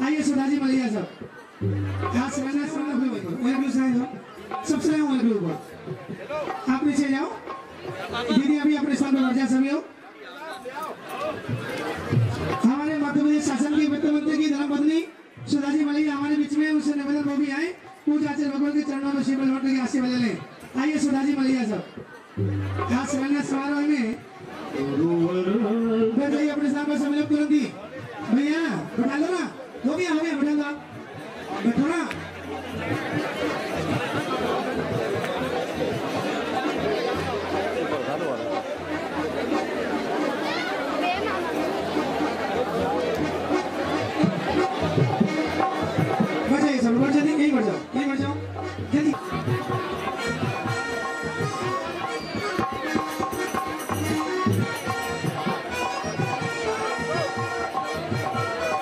आइए सुधाजी मलिया सब। यहाँ से मैंने सामने अपने ऊपर एक व्यू साइड हो सबसे लाओ एक व्यू ऊपर आप नीचे जाओ दीदी अभी अपने स्थान पर जाए सभी लोग हमारे मध्य प्रदेश शासन की वित्त मंत्री की धर्मपत्नी सुधाजी मलिक हमारे बीच में उनसे निवेदन वो भी आए। पूजा आचार्य भगवान के चरणों में शिव लौट के आशीर्वाद ले लें। आइए सुधाजी मलिया सब यहाँ से मैंने समारोह में बैठ अपने पर सभी लोग तुरंत ही भैया बैठा लो।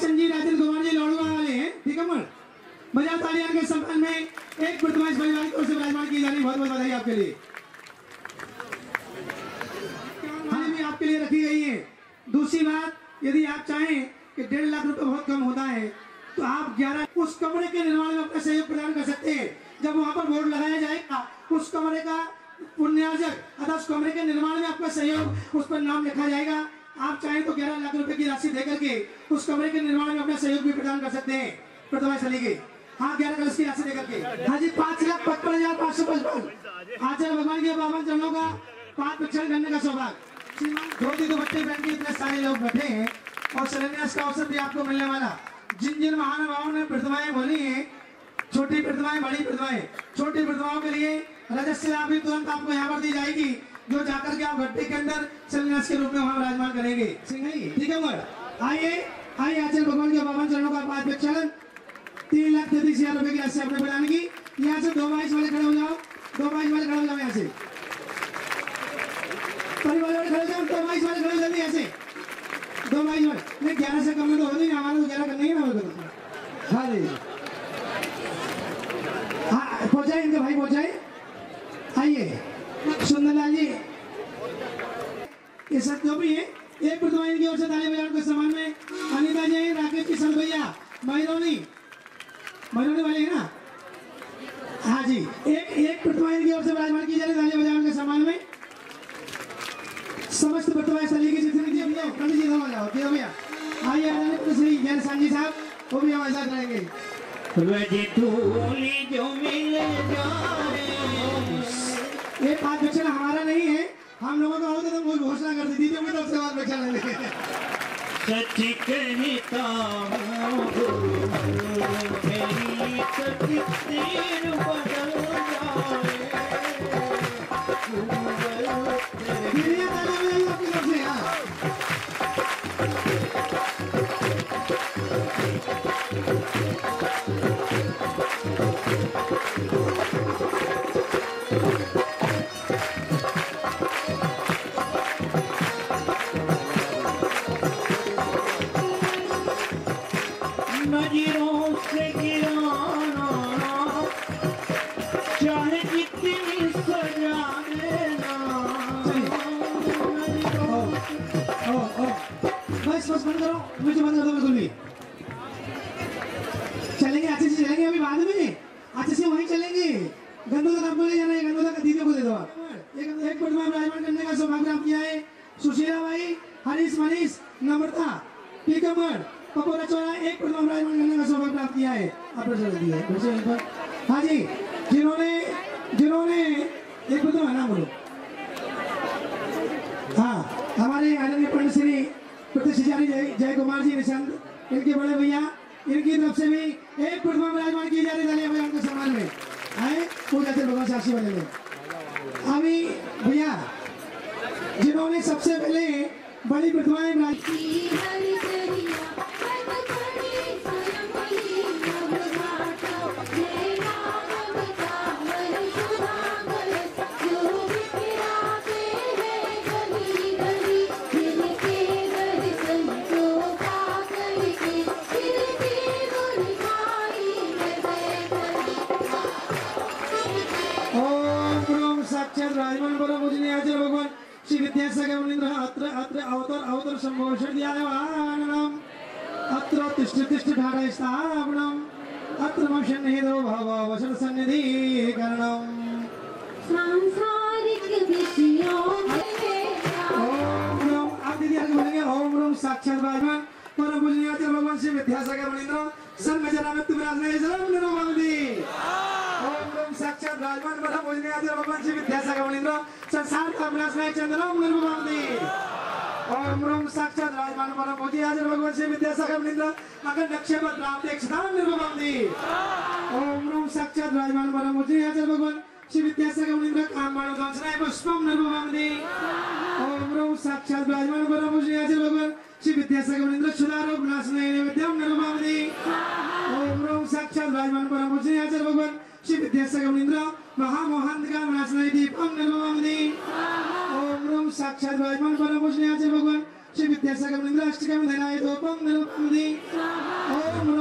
चंद जी राजन कुमार जी लौड़वा वाले हैं। ठीक है मर बजाओ तालियाँ के सम्मान में एक प्रतिमाश परिवार की ओर से विराजमान की जा रही बहुत बहुत बधाई आपके लिए। खाने भी आपके लिए रखी गई है। दूसरी बात, यदि आप चाहें कि डेढ़ लाख रुपए बहुत कम होता है तो आप ग्यारह उस कमरे के निर्माण में अपना सहयोग प्रदान कर सकते हैं। जब वहाँ पर बोर्ड लगाया जाएगा, उस कमरे का पुण्यार्जक अर्थात उस कमरे के निर्माण में आपका सहयोग, उस पर नाम लिखा जाएगा। आप चाहें तो ग्यारह लाख रुपए की राशि देकर के उस कमरे के निर्माण में अपना सहयोग भी प्रदान कर सकते हैं। प्रतिभा चलेगी हाँ ग्यारह कलश की राशि देकर के हाँ जी, पाँच लाख पचपन हज़ार पाँच सौ पचपन। आचार्य भगवान के बावन चरणों का पाँच परीक्षण करने का सौभाग्य। धोती तो बच्चे पहन के इतने सारे लोग बैठे हैं और शिलान्यास का अवसर भी आपको मिलने वाला। जिन जिन महानुभावों ने प्रतिमाएँ बोली हैं, छोटी प्रतिमाएँ, बड़ी प्रतिमाएँ, छोटी प्रतिमाओं के लिए रजस्व राशि तुरंत आपको यहाँ पर दी जाएगी। आप भट्टी के अंदर शिलान्यास के रूप में वहाँ विराजमान करेंगे। ठीक है आइए आइए आचार्य भगवान के बावन चरणों का पाँच प्रक्षण तीन लाख तैतीस हज़ार रुपए की राशि आपने बढ़ाने की। यहाँ से दो बाईस वाले खड़े हो जाओ। दो बाईस वाले खड़े हो जाओ यहाँ से। परिवार वाले खड़े हो जाओ, दो बाईस वाले खड़े हो जाओ यहाँ से। दो बाईस वाले, नहीं, ग्यारह से कम तो हो नहीं तो ग्यारह करना ही ना होगा हाँ जी। हाँ पहुँचाए इनके भाई, पहुँचाए। आइए। सुंदरलाल जी ये सब जो भी है एक प्रतिमा इनकी ओर से ताली बजाओ के सम्मान में अनिता जी राकेश किशन भैया महिरोनी महिरोनी वाले हैं ना? हाँ जी एक एक प्रतिमा इनकी ओर से विराजमान की जा रही ताली बजाओ के सम्मान में समस्त प्रतिमा स्थली की जितनी जी भैया पंडित जी हो जाओ जी भैया? आइए आदरणीय श्री जैन सांझी साहब वो भी हमारे साथ रहेंगे। ये पाँच बच्चन हमारा नहीं है हम लोगों का होता तो वो घोषणा कर दी दीदी में उसके बाद बच्चा ले लेंगे सच कहता मेरी तकदीर बदल जाए दीदी मुझे में। एक प्रतिमा विराजमान करने का सौभाग्य किया है। सुशीला भाई, हरीश मनीष, नम्रता टीकमर पपोरा चौरा, एक का सौभाग्य प्राप्त किया है। आप प्रश्न दिया प्रश्न यहीं पर हाँ जी, जिन्होंने जिन्होंने एक प्रतिमा नाम बोलो। हाँ हमारे आदरणीय पंडित श्री प्रतिष्ठाचार्य जय जय कुमार जी निशांत इनके बड़े भैया, इनकी तरफ़ से भी एक प्रतिमा विराजमान की जा रही है उनके सम्मान में। आए पूजा से भगवान साक्षी बने में अभी भैया, जिन्होंने सबसे पहले बड़ी प्रतिमाएँ अत्र अत्र अवतर अवतर अत्र तिष्ठ तिष्ठ ढाढ स्थापनम अत्र हेदो भव सन्निधि करणम सांसारिक विषयों में ओम आप दीदी आगे बोलेंगे ओम ब्रह्म साक्षात राजमान परम पूजनीय भगवान श्री विद्यासागर मुनीन्द्र संघ जनामत परम पूजनीय आचार्य भगवान श्री विद्यासागर मुनीन्द्र संसार का विनाश नहीं चंद्रम निरो भवति ओम ब्रह्म साक्षात राजमान परम पूजनीय आचार्य भगवान श्री विद्यासागर मुनीन्द्र मकर नक्षत्र प्राप्त एक स्थान निरो भवति ओम ब्रह्म साक्षात राजमान परम पूजनीय आचार्य भगवान श्री विद्यासागर मुनीन्द्र काम मानो दंशनाय पुष्पम निरो भवति ओम ब्रह्म साक्षात विराजमान परम पूजनीय आचार्य भगवान श्री विद्यासागर नैवेद्यम निर्भवति ओम ब्रह्म साक्षात विराजमान परम भगवान श्री विद्यासागर मुनीन्द्र महामोहांतका विनाशनाय दीपम निर्भवति ओम ब्रह्म साक्षात विराजमान परम पूजनीय आचार्य भगवान श्री विद्यासागर मुनीन्द्र अष्टकम धनाय निर्भवति ओम ब्रह्म